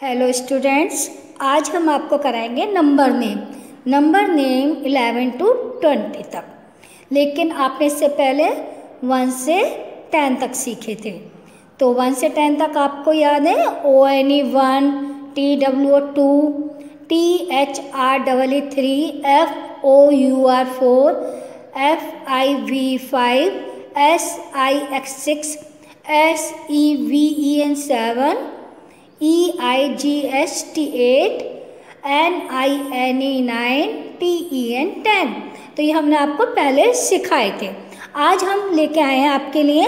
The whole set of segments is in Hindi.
हेलो स्टूडेंट्स आज हम आपको कराएँगे number name number name eleven to twenty तक. लेकिन आपने इससे पहले वन से टेन तक सीखे थे. तो वन से टेन तक आपको याद है? O N E one T W O two T H R double E three F O U R four F I V five S I X six S E V E N seven E I G S T eight N I N E nine T E N ten तो ये हमने आपको पहले सिखाए थे। आज हम लेके आए हैं आपके लिए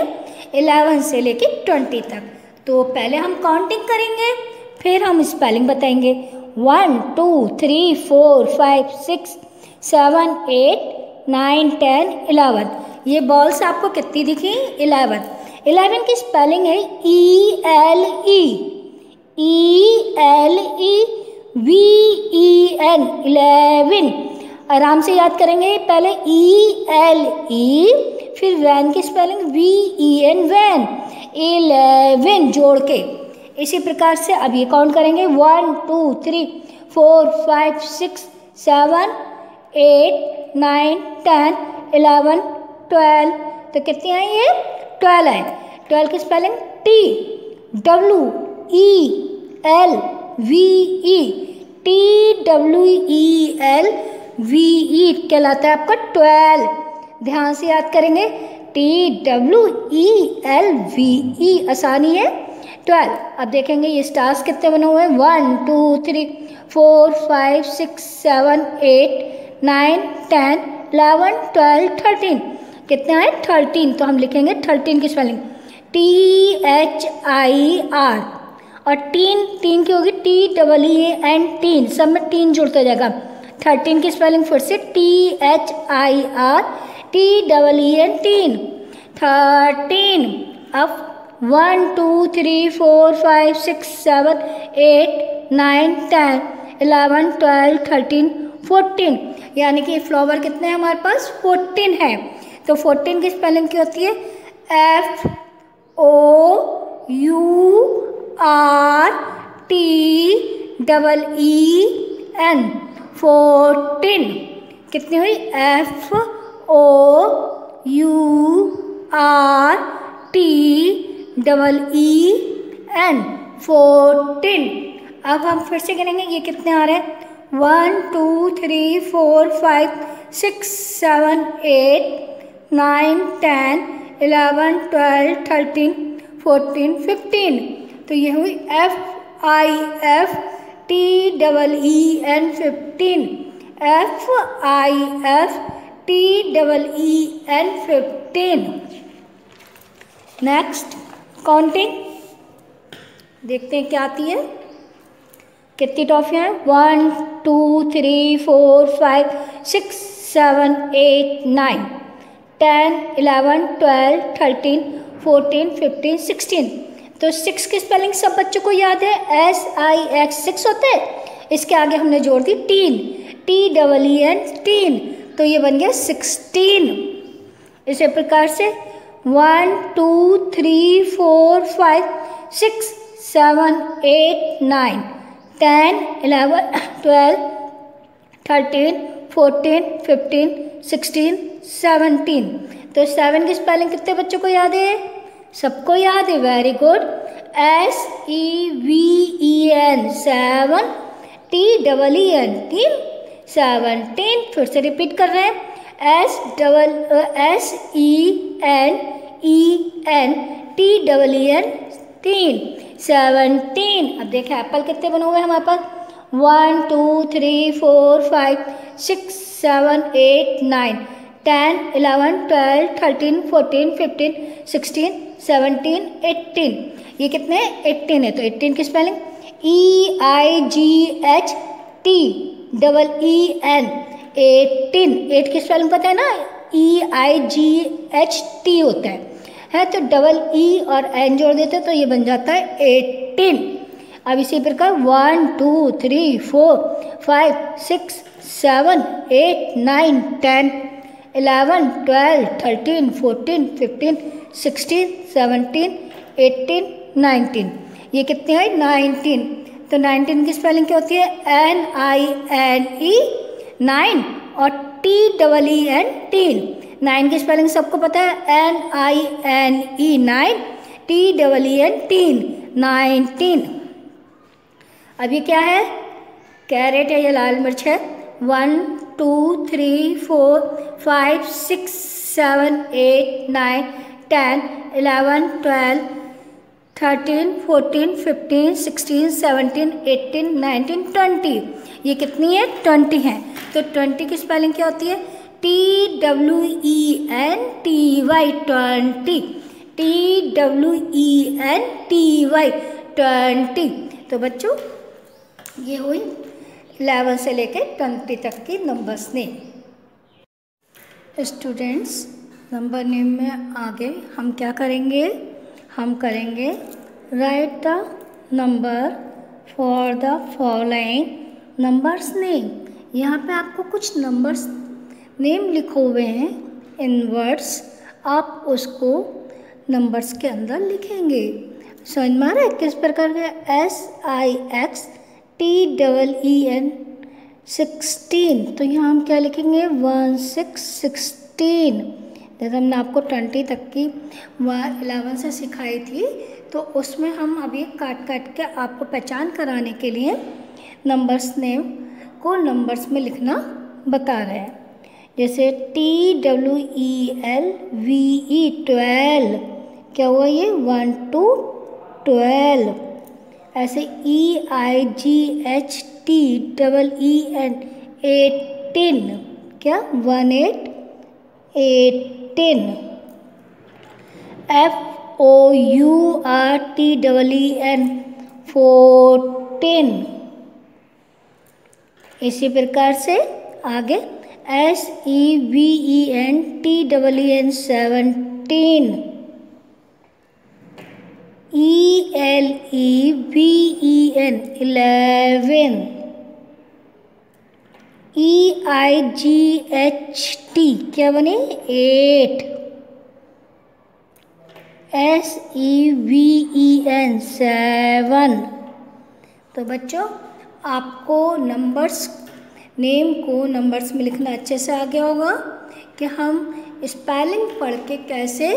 इलेवन से लेके ट्वेंटी तक। तो पहले हम काउंटिंग करेंगे, फिर हम स्पेलिंग बताएँगे। One two three four five six seven eight nine ten eleven ये बॉल्स आपको कितनी दिखी? इलेवन इलेवन की स्पेलिंग है E L E E L E V E N eleven आराम से याद करेंगे, पहले ई एल ई फिर वैन की spelling V E N ven eleven जोड़ के। इसी प्रकार से अब ये काउंट करेंगे। One two three four five six seven eight nine ten eleven twelve तो कितनी आई ये ट्वेल्व है ट्वेल्व की spelling T W E L V E T W E L V E कहलाता है आपका ट्वेल्व ध्यान से याद करेंगे। T W E L V E आसानी है। ट्वेल्व अब देखेंगे ये स्टार्स कितने बने हुए हैं। One two three four five six seven eight nine ten eleven twelve thirteen कितने आए? थर्टीन तो हम लिखेंगे थर्टीन की spelling T H I R और टीन टीन की होगी T double E N teen, सब में टीन जुड़ता जाएगा। थर्टीन की स्पेलिंग फिर से T H I R T double E N teen. Thirteen, अब one, two, three, four, five, six, seven, eight, nine, ten, eleven, twelve, thirteen, fourteen. यानी कि फ्लावर कितने हैं हमारे पास? फोर्टीन है। तो फोर्टीन की स्पेलिंग क्या होती है? F O U R T double E N fourteen. कितनी हुई? F O U R T double E N fourteen. अब हम फिर से गिनेंगे, ये कितने आ रहे हैं? One, two, three, four, five, six, seven, eight, nine, ten, eleven, twelve, thirteen, fourteen, fifteen. तो ये हुई F I F T double E N fifteen F I F T double E N fifteen next counting देखते हैं क्या आती है। कितनी टॉफियाँ हैं? One two three four five six seven eight nine ten eleven twelve thirteen fourteen fifteen sixteen तो सिक्स की स्पेलिंग सब बच्चों को याद है? एस आई एक्स सिक्स होते हैं? इसके आगे हमने जोड़ दी teen T double E N teen तो ये बन गया सिक्सटीन इसी प्रकार से one two three four five six seven eight nine ten eleven twelve thirteen fourteen fifteen sixteen seventeen तो सेवन की स्पेलिंग कितने बच्चों को याद है? सबको याद है? Very good S E V E N seven T double E N teen seventeen फिर से रिपीट कर रहे हैं. S double S E N E N T double E N teen seventeen अब देखें एप्पल कितने बने हुए हैं हमारे पास? One two three four five six seven eight nine ten eleven twelve thirteen fourteen fifteen sixteen seventeen eighteen ये कितने? एट्टीन है। तो एट्टीन की spelling E I G H T double E N eighteen eight की स्पेलिंग पता है ना? ई आई जी एच टी होता है। है तो डबल ई और एन जोड़ देते हैं तो ये बन जाता है एट्टीन अब इसी प्रकार one two three four five six seven eight nine ten eleven, twelve, thirteen, fourteen, fifteen, sixteen, seventeen, eighteen, nineteen. ये कितनी हैं? नाइनटीन। तो नाइनटीन की स्पेलिंग क्या होती है? N I N E nine और T double E N teen. Nine की स्पेलिंग सबको पता है? N I N E nine T double E N teen. Nineteen. अब ये क्या है? कैरेट है ये लाल मिर्च है? One two three four five six seven eight nine ten eleven twelve thirteen fourteen fifteen sixteen seventeen eighteen nineteen twenty ये कितनी है? ट्वेंटी है। तो ट्वेंटी की स्पेलिंग क्या होती है? T W E N T Y twenty T W E N T Y twenty तो बच्चों, ये हुई इलेवन से लेके ट्वेंटी तक की numbers name students number name में आगे हम क्या करेंगे? हम करेंगे write the number for the following numbers name यहाँ पे आपको कुछ नंबर्स नेम लिखे हुए हैं। इन वर्ड्स आप उसको नंबर्स के अंदर लिखेंगे। समझ में आ रहा है किस प्रकार के S I X T double E N sixteen तो यहाँ हम क्या लिखेंगे? वन सिक्स सिक्सटीन जैसे हमने आपको ट्वेंटी तक की वह इलेवन से सिखाई थी तो उसमें हम अभी काट काट के आपको पहचान कराने के लिए नंबर्स नेम को नंबर्स में लिखना बता रहे हैं। जैसे T W E L V E twelve क्या हुआ ये? वन टू ट्वेल्व ऐसे E I G H T double E N eighteen क्या? One eight eighteen F O U R T double E N fourteen इसी प्रकार से आगे S E V E N T double E N seventeen E L E V E N eleven E I G H T क्या बने? Eight S E V E N seven तो बच्चों, आपको नंबर्स नेम को नंबर्स में लिखना अच्छे से आ गया होगा कि हम स्पेलिंग पढ़ के कैसे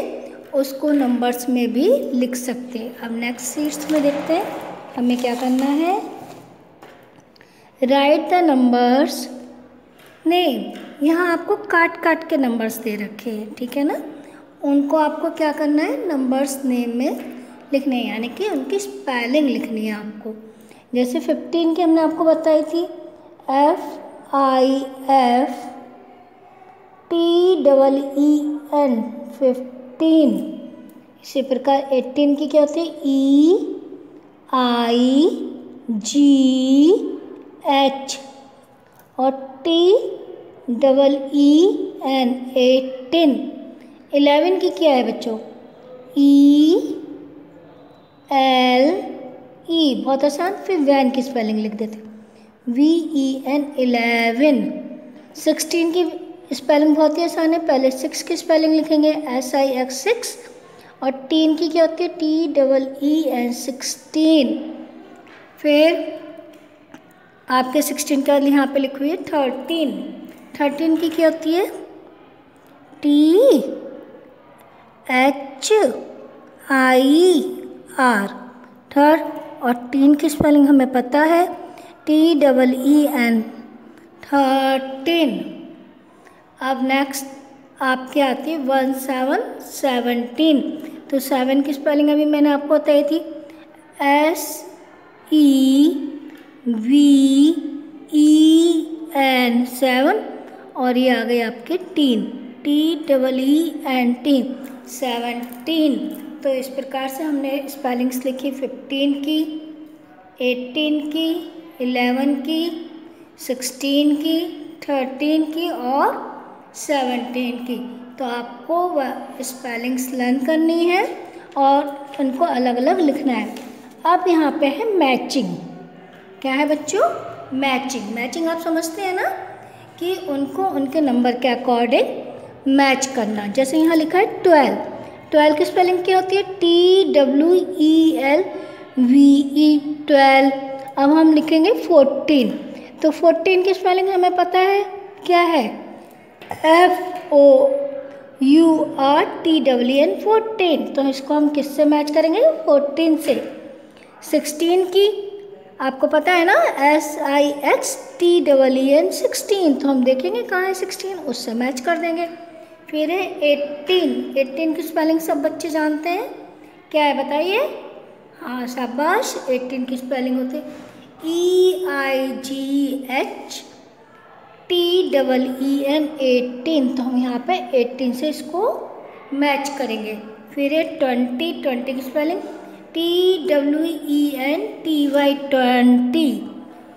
उसको नंबर्स में भी लिख सकते हैं। अब नेक्स्ट सीट्स में देखते हैं, हमें क्या करना है? राइट द नंबर्स नेम यहाँ आपको काट काट के नंबर्स दे रखे हैं, ठीक है ना? उनको आपको क्या करना है? नंबर्स नेम में लिखने हैं, यानी कि उनकी स्पेलिंग लिखनी है आपको। जैसे फिफ्टीन की हमने आपको बताई थी F I F T double E N fifty eighteen इसी प्रकार एटीन की क्या होती है? ई आई जी एच और T double E N eighteen eleven की क्या है बच्चों? ई एल ई बहुत आसान, फिर वैन की स्पेलिंग लिख देते V E N eleven sixteen की स्पेलिंग बहुत ही आसान है। पहले सिक्स की स्पेलिंग लिखेंगे एस आई एक्स सिक्स और टीन की क्या होती है? T double E N sixteen फिर आपके सिक्सटीन का यहाँ पे लिखी हुई है थर्टीन थर्टीन की क्या होती है? T H I R third और टीन की स्पेलिंग हमें पता है। T double E N thirteen अब नेक्स्ट आपके आती है वन सेवन सेवनटीन तो सेवन की स्पेलिंग अभी मैंने आपको बताई थी. S E V E N seven और ये आ गई आपके teen T double E N teen seventeen तो इस प्रकार से हमने स्पेलिंग्स लिखी फिफ्टीन की एटीन की इलेवन की सिक्सटीन की थर्टीन की और सेवनटीन की। तो आपको वह स्पेलिंग्स लर्न करनी है और उनको अलग अलग लिखना है। अब यहाँ पे है मैचिंग क्या है बच्चों? मैचिंग मैचिंग आप समझते हैं ना कि उनको, उनके नंबर के अकॉर्डिंग मैच करना। जैसे यहाँ लिखा है ट्वेल्व ट्वेल्व की स्पेलिंग क्या होती है? T W E L V E twelve अब हम लिखेंगे फोर्टीन तो फोर्टीन की स्पेलिंग हमें पता है क्या है? F O U R T W N fourteen तो इसको हम किससे मैच करेंगे? फोर्टीन से। सिक्सटीन की, आपको पता है ना? S I X T W N sixteen तो हम देखेंगे कहाँ है सिक्सटीन उससे मैच कर देंगे। फिर है एट्टीन एट्टीन की स्पेलिंग सब बच्चे जानते हैं। क्या है बताइए? हाँ शाबाश। एट्टीन की स्पेलिंग होती है। E I G H T double E N eighteen तो हम यहाँ पे एटीन से इसको मैच करेंगे। फिर है ट्वेंटी ट्वेंटी की spelling T W E N T Y twenty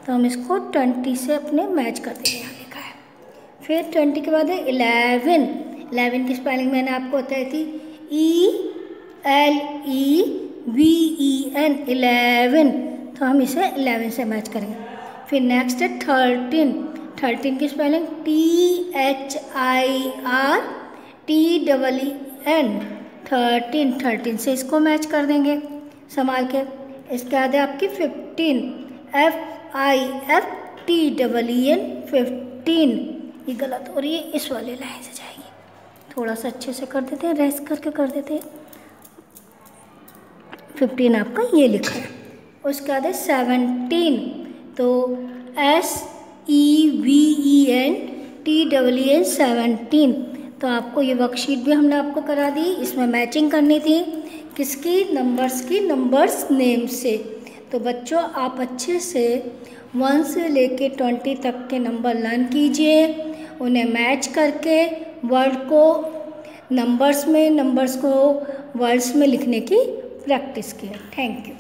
तो हम इसको ट्वेंटी से अपने मैच कर देंगे, यहाँ लिखा है। फिर ट्वेंटी के बाद है इलेवन इलेवन की स्पेलिंग मैंने आपको बताई थी E L E V E N eleven तो हम इसे इलेवन से मैच करेंगे। फिर नेक्स्ट है थर्टीन थर्टीन की spelling T H I R T double E N thirteen thirteen से इसको मैच कर देंगे संभाल के। इसके बाद आपकी fifteen F I F T double E N fifteen ये गलत हो रही है, इस वाले लाइन से जाएगी। थोड़ा सा अच्छे से कर देते हैं रेस्ट करके कर देते हैं। फिफ्टीन आपका ये लिखा है। उसके बाद सेवनटीन तो S E V E N T W N seventeen तो आपको ये वर्कशीट भी हमने आपको करा दी। इसमें मैचिंग करनी थी। किसकी? नंबर्स की। नंबर्स नेम से। तो बच्चों, आप अच्छे से वन से लेके ट्वेंटी तक के नंबर लर्न कीजिए। उन्हें मैच करके वर्ड को नंबर्स में नंबर्स को वर्ड्स में लिखने की प्रैक्टिस किए थैंक यू